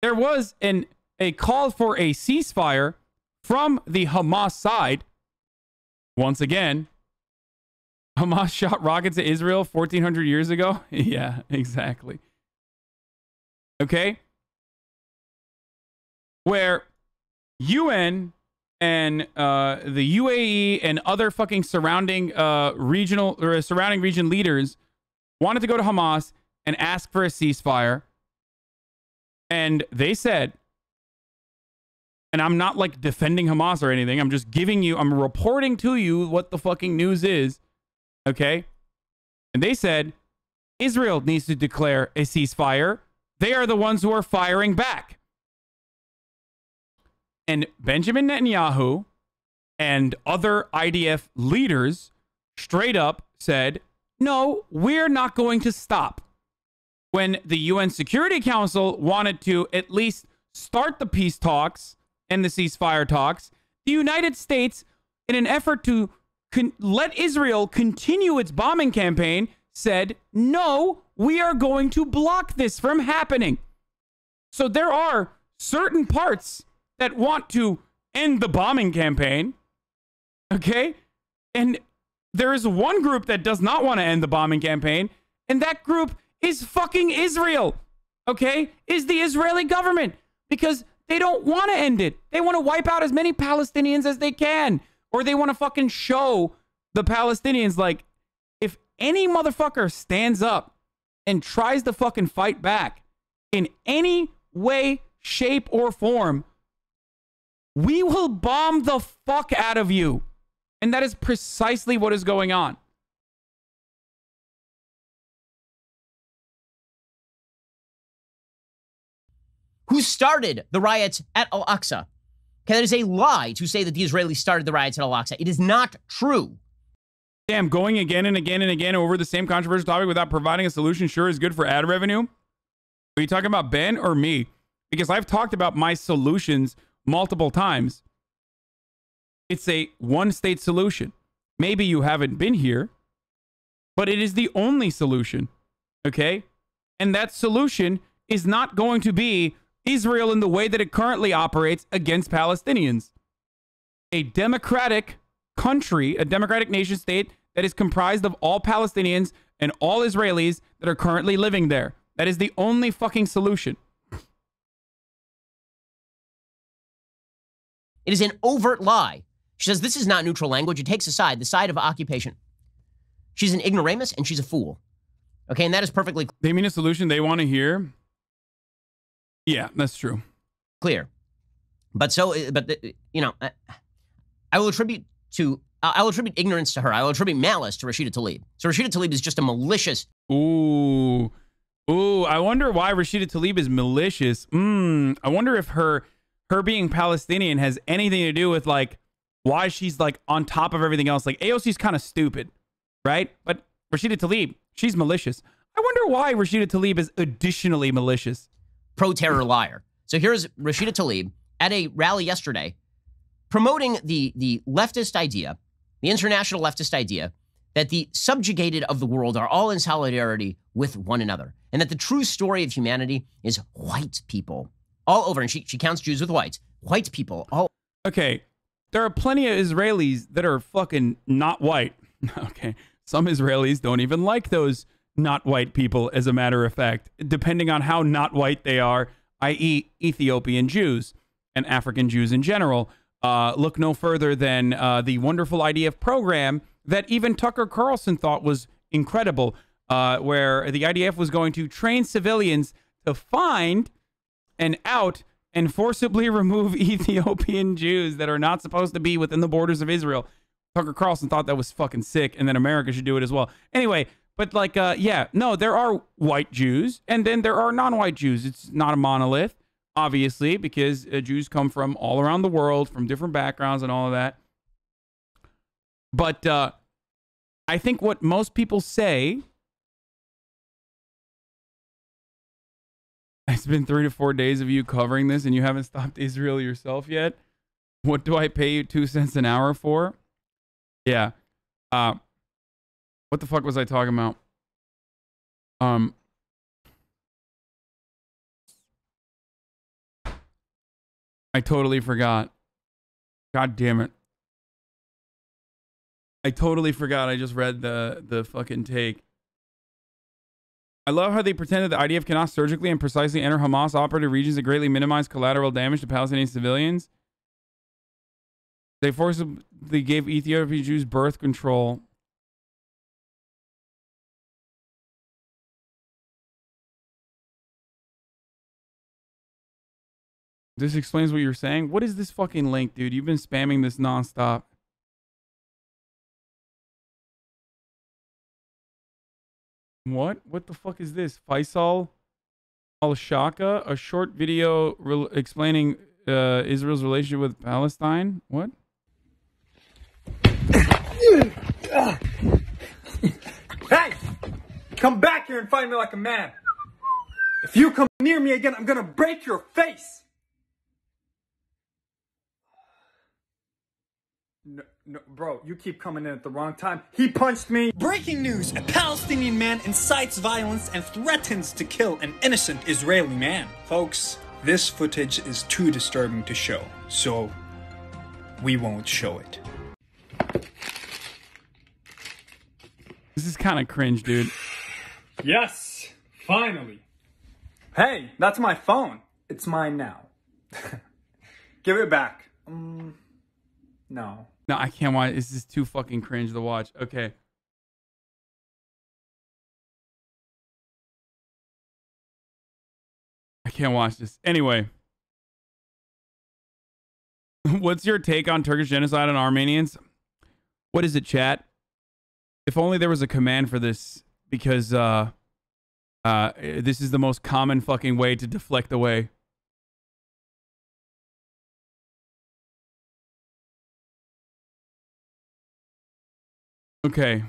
there was an a call for a ceasefire from the Hamas side. Once again, Hamas [laughs] shot rockets at Israel 1400 years ago. [laughs] yeah, exactly. Okay? Where UN and uh, the UAE and other fucking surrounding uh, regional or surrounding region leaders wanted to go to Hamas and ask for a ceasefire. And they said, and I'm not like defending Hamas or anything. I'm just giving you, I'm reporting to you what the fucking news is. Okay. And they said Israel needs to declare a ceasefire. They are the ones who are firing back. And Benjamin Netanyahu and other IDF leaders straight up said, no, we're not going to stop. When the UN Security Council wanted to at least start the peace talks and the ceasefire talks, the United States, in an effort to let Israel continue its bombing campaign, said, no, we are going to block this from happening. So there are certain parts that want to end the bombing campaign. Okay? And there is one group that does not want to end the bombing campaign, and that group is fucking Israel. Okay? Is the Israeli government because they don't want to end it. They want to wipe out as many Palestinians as they can, or they want to fucking show the Palestinians like if any motherfucker stands up and tries to fucking fight back in any way, shape, or form, we will bomb the fuck out of you. And that is precisely what is going on. Who started the riots at Al Aqsa. Okay, that is a lie to say that the Israelis started the riots at Al Aqsa. It is not true. Damn, going again and again and again over the same controversial topic without providing a solution sure is good for ad revenue. Are you talking about Ben or me? Because I've talked about my solutions multiple times. It's a one state solution. Maybe you haven't been here, but it is the only solution. Okay? And that solution is not going to be Israel in the way that it currently operates against Palestinians. A democratic country, a democratic nation state that is comprised of all Palestinians and all Israelis that are currently living there. That is the only fucking solution. It is an overt lie. She says this is not neutral language. It takes a side, the side of occupation. She's an ignoramus and she's a fool. Okay, and that is perfectly They mean a solution they want to hear. Yeah, that's true. clear. But so, uh, but the, you know, I, I will attribute to I will attribute ignorance to her. I will attribute malice to Rashida Tlaib. So Rashida Tlaib is just a malicious. Ooh. Ooh, I wonder why Rashida Tlaib is malicious. Mm, I wonder if her her being Palestinian has anything to do with like why she's like on top of everything else. Like AOC's kind of stupid, right? But Rashida Tlaib, she's malicious. I wonder why Rashida Tlaib is additionally malicious. Pro terror liar. So here's Rashida Tlaib at a rally yesterday promoting the, the leftist idea, the international leftist idea, that the subjugated of the world are all in solidarity with one another. And that the true story of humanity is white people all over. And she, she counts Jews with whites. White people all Okay, there are plenty of Israelis that are fucking not white. [laughs] okay, some Israelis don't even like those not white people, as a matter of fact, depending on how not white they are, i.e., Ethiopian Jews and African Jews in general. Uh, look no further than uh, the wonderful IDF program that even Tucker Carlson thought was incredible, uh, where the IDF was going to train civilians to find and out and forcibly [laughs] remove [laughs] Ethiopian Jews that are not supposed to be within the borders of Israel. Tucker Carlson thought that was fucking sick, and then America should do it as well. Anyway, but like, uh, yeah, no, there are white Jews, and then there are non-white Jews. It's not a monolith, obviously, because uh, Jews come from all around the world, from different backgrounds, and all of that. But uh, I think what most people say. [laughs] It's been three to four days of you covering this, and you haven't stopped Israel yourself yet. What do I pay you two cents an hour for? Yeah. Uh, what the fuck was I talking about? Um. I totally forgot. God damn it. I totally forgot. I just read the the fucking take. I love how they pretended the IDF cannot surgically and precisely enter Hamas operated regions to greatly minimize collateral damage to Palestinian civilians. They forcibly gave Ethiopian Jews birth control. This explains what you're saying. What is this fucking link, dude? You've been spamming this nonstop. What? What the fuck is this? Faisal Al Shaka, a short video explaining uh, Israel's relationship with Palestine. What? Hey! Come back here and fight me like a man. If you come near me again, I'm gonna break your face. No, no, bro, you keep coming in at the wrong time. He punched me. Breaking news a Palestinian man incites violence and threatens to kill an innocent Israeli man. Folks, this footage is too disturbing to show, so we won't show it. This is kind of cringe, dude. Yes, finally. Hey, that's my phone. It's mine now. [laughs] Give it back. Um, no. No, I can't watch. This is too fucking cringe to watch. Okay. I can't watch this. Anyway. [laughs] What's your take on Turkish genocide on Armenians? What is it, chat? If only there was a command for this, because uh, uh, this is the most common fucking way to deflect away. Okay.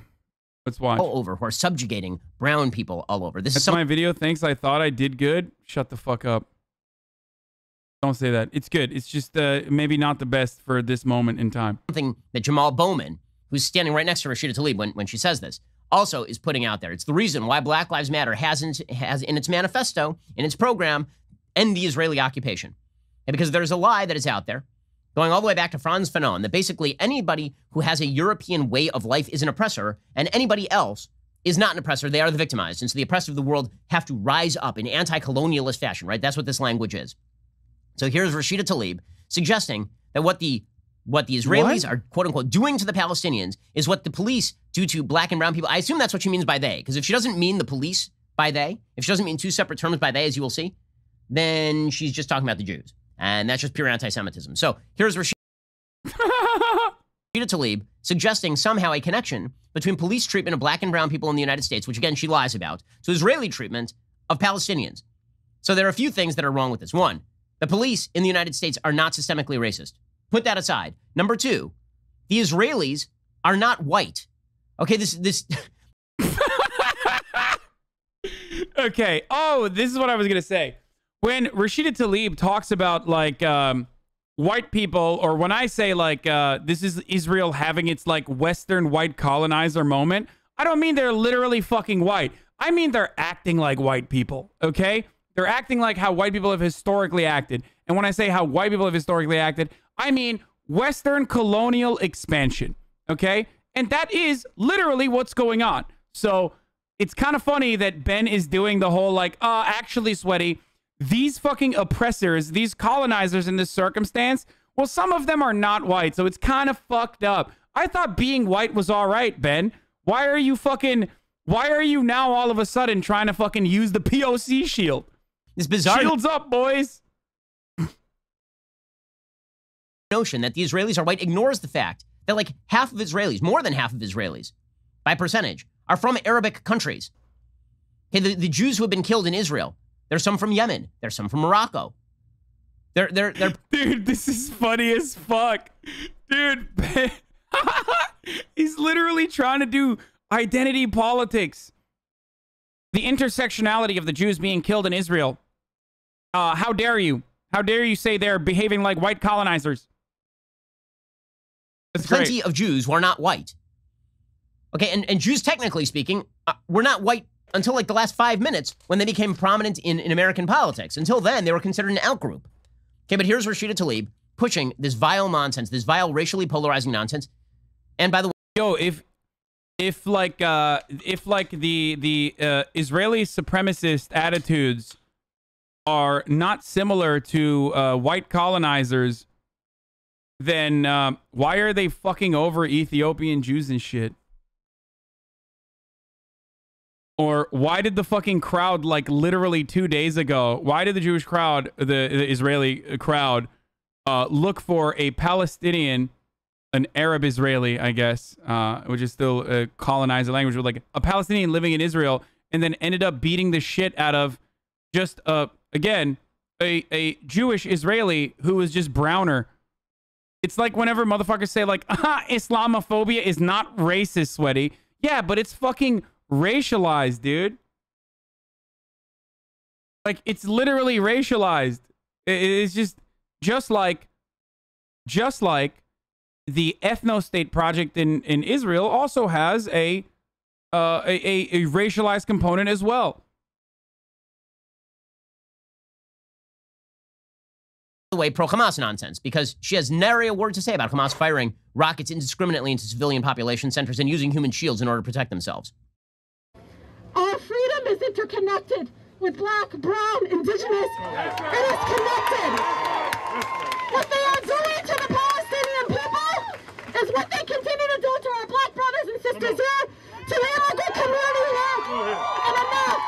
Let's watch. all over who are subjugating brown people all over. This That's is some, my video. Thanks. I thought I did good. Shut the fuck up. Don't say that. It's good. It's just uh, maybe not the best for this moment in time. something that Jamal Bowman, who's standing right next to Rashida Tlaib when, when she says this, also is putting out there. It's the reason why Black Lives Matter hasn't has in its manifesto, in its program, end the Israeli occupation. And because there's a lie that is out there, going all the way back to Frantz Fanon, that basically anybody who has a European way of life is an oppressor, and anybody else is not an oppressor. They are the victimized. And so the oppressed of the world have to rise up in anti-colonialist fashion, right? That's what this language is. So here's Rashida Tlaib suggesting that what the what the Israelis What? are quote unquote doing to the Palestinians is what the police do to black and brown people. I assume that's what she means by they, because if she doesn't mean the police by they, if she doesn't mean two separate terms by they, as you will see, then she's just talking about the Jews, and that's just pure anti-Semitism. So here's [laughs] Rashida Tlaib suggesting somehow a connection between police treatment of black and brown people in the United States, which again she lies about, to Israeli treatment of Palestinians. So there are a few things that are wrong with this. One, the police in the United States are not systemically racist. Put that aside. Number two, the Israelis are not white. Okay, this this [laughs] okay. Oh, this is what I was gonna say. When Rashida Tlaib talks about like um, white people, or when I say like uh, this is Israel having its like Western white colonizer moment, I don't mean they're literally fucking white. I mean they're acting like white people. Okay, they're acting like how white people have historically acted. And when I say how white people have historically acted, I mean Western colonial expansion. Okay, and that is literally what's going on. So it's kind of funny that Ben is doing the whole like, uh, actually, sweaty. These fucking oppressors, these colonizers in this circumstance, well, some of them are not white, so it's kind of fucked up. I thought being white was all right, Ben. Why are you fucking? Why are you now all of a sudden trying to fucking use the POC shield? this bizarre Shields up, boys. notion that the Israelis are white ignores the fact that like half of Israelis, more than half of Israelis, by percentage, are from Arabic countries. Okay, the, the Jews who have been killed in Israel, there's some from Yemen, there's some from Morocco. They're they're they're [laughs] Dude, this is funny as fuck. Dude, [laughs] he's literally trying to do identity politics. The intersectionality of the Jews being killed in Israel. Uh, how dare you? How dare you say they're behaving like white colonizers? That's plenty great. of Jews who are not white. Okay, and, and Jews, technically speaking, uh, were not white until like the last five minutes when they became prominent in, in American politics. Until then, they were considered an outgroup. Okay, but here's Rashida Tlaib pushing this vile nonsense, this vile racially polarizing nonsense. And by the way, Yo, if if like uh if like the the uh, Israeli supremacist attitudes are not similar to uh, white colonizers, then um, why are they fucking over Ethiopian Jews and shit? Or why did the fucking crowd like literally two days ago? Why did the Jewish crowd, the, the Israeli crowd, uh, look for a Palestinian, an Arab Israeli, I guess, uh, which is still a colonizer language, but like a Palestinian living in Israel, and then ended up beating the shit out of just uh again a a Jewish Israeli who was just browner. It's like whenever motherfuckers say like, ah, [laughs] Islamophobia is not racist, sweaty. Yeah, but it's fucking racialized, dude. Like it's literally racialized. It's just just like just like the ethno state project in in Israel also has a uh a, a, a racialized component as well. the way, pro Hamas nonsense because she has nary a word to say about Hamas firing rockets indiscriminately into civilian population centers and using human shields in order to protect themselves. Our freedom is interconnected with black, brown, indigenous. It is connected. What they are doing to the Palestinian people is what they continue to do to our black brothers and sisters here, to the immigrant community here. And enough.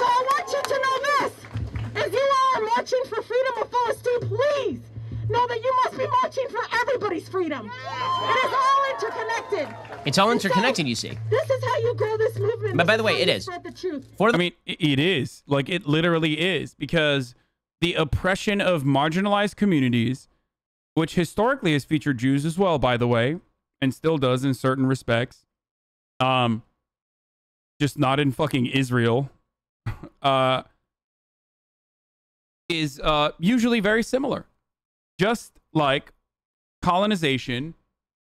So I want you to know this. As you all are marching for freedom of Palestine, please know that you must be marching for everybody's freedom. It is all interconnected. It's all interconnected, you see. This is how you grow this movement. But by This the way, it is. it you is. The. I mean, it is. Like, it literally is. Because the oppression of marginalized communities, which historically has featured Jews as well, by the way, and still does in certain respects, um, just not in fucking Israel, [laughs] uh, is uh, usually very similar. Just like colonization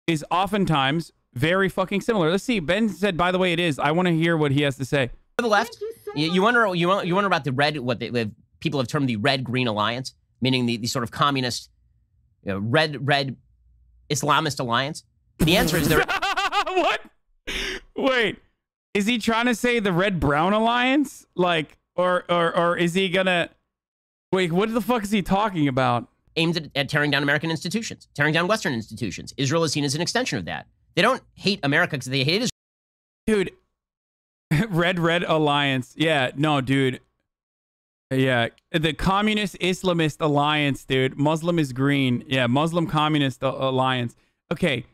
is oftentimes very fucking similar. Let's see. Ben said, by the way, it is. I want to hear what he has to say. To the left, you, you wonder you, wonder- you wonder about the red what they, what people have termed the red green alliance, meaning the, the sort of communist, you know, red red Islamist alliance. The answer is there. [laughs] what? Wait, is he trying to say the red brown alliance? Like, or or or is he gonna? Wait, what the fuck is he talking about? aimed at, at tearing down American institutions, tearing down Western institutions. Israel is seen as an extension of that. They don't hate America because they hate Israel. Dude, [laughs] red red alliance. Yeah, no, dude. Yeah, the communist Islamist alliance, dude. Muslim is green. Yeah, Muslim communist alliance. Okay.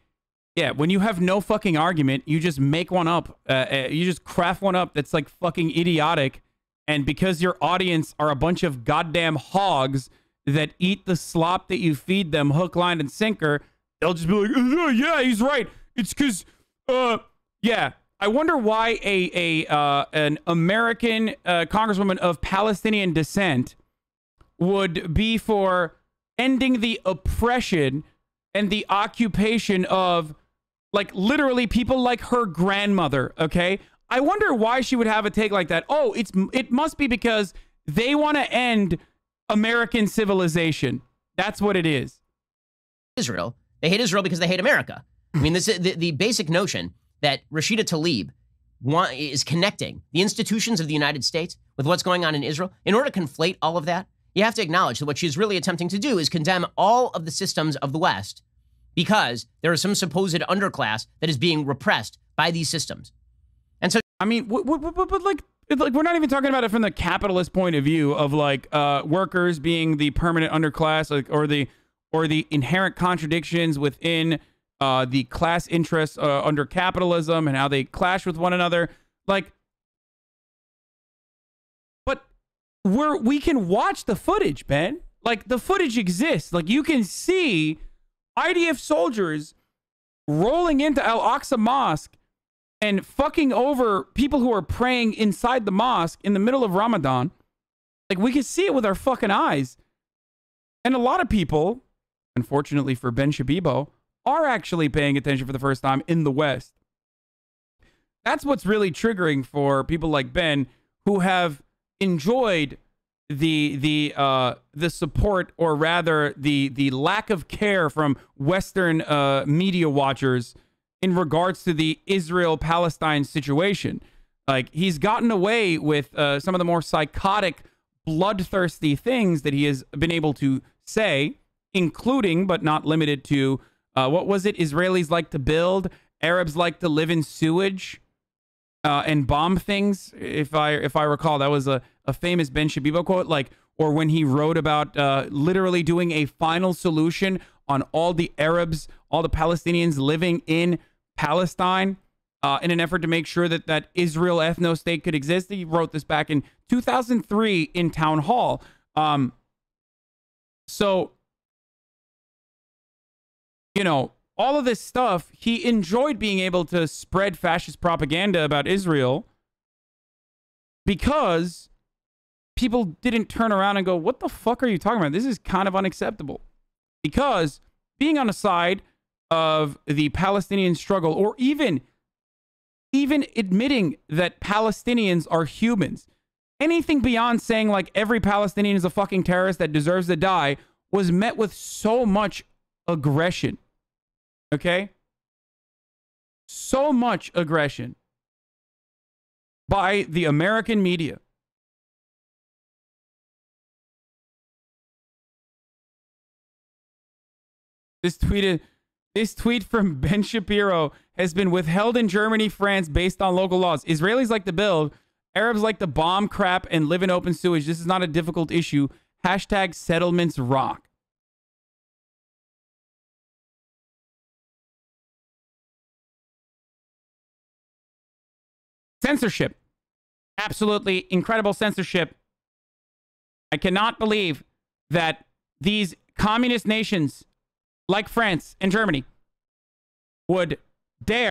Yeah, when you have no fucking argument, you just make one up. Uh, uh, you just craft one up that's like fucking idiotic. And because your audience are a bunch of goddamn hogs that eat the slop that you feed them, hook, line, and sinker, they'll just be like, "Uh, yeah, he's right. It's because, uh, yeah. I wonder why a a uh, an American uh, congresswoman of Palestinian descent would be for ending the oppression and the occupation of like literally people like her grandmother, okay? I wonder why she would have a take like that. Oh, it's it must be because they want to end American civilization. That's what it is. Israel. They hate Israel because they hate America. I mean, this is the, the basic notion that Rashida Tlaib want, is connecting the institutions of the United States with what's going on in Israel. In order to conflate all of that, you have to acknowledge that what she's really attempting to do is condemn all of the systems of the West because there is some supposed underclass that is being repressed by these systems. And so, I mean, what, but like, like we're not even talking about it from the capitalist point of view of like uh, workers being the permanent underclass, like, or the or the inherent contradictions within uh, the class interests uh, under capitalism and how they clash with one another. Like, but we're we can watch the footage, Ben. Like the footage exists. Like you can see IDF soldiers rolling into Al Aqsa Mosque and fucking over people who are praying inside the mosque in the middle of Ramadan. Like we can see it with our fucking eyes. And a lot of people, unfortunately for Ben Shabibo, are actually paying attention for the first time in the West. That's what's really triggering for people like Ben who have enjoyed the the uh the support or rather the the lack of care from western uh media watchers in regards to the Israel Palestine situation. Like he's gotten away with uh, some of the more psychotic, bloodthirsty things that he has been able to say, including but not limited to uh, what was it? Israelis like to build, Arabs like to live in sewage. Uh, and bomb things, if I if I recall, that was a, a famous Ben Shabibo quote. Like, or when he wrote about uh, literally doing a final solution on all the Arabs, all the Palestinians living in Palestine uh, in an effort to make sure that that Israel ethno state could exist. He wrote this back in 2003 in Town Hall. Um, so, you know, all of this stuff, he enjoyed being able to spread fascist propaganda about Israel because people didn't turn around and go, What the fuck are you talking about? This is kind of unacceptable. Because being on the side of the Palestinian struggle, or even even admitting that Palestinians are humans, anything beyond saying like every Palestinian is a fucking terrorist that deserves to die was met with so much aggression. Okay? So much aggression by the American media. This tweeted this tweet from [laughs] Ben Shapiro has been withheld in Germany, France based on local laws. Israelis like to build, Arabs like to bomb crap and live in open sewage. This is not a difficult issue. Hashtag settlements rock. Censorship. Absolutely incredible censorship. I cannot believe that these communist nations like France and Germany would dare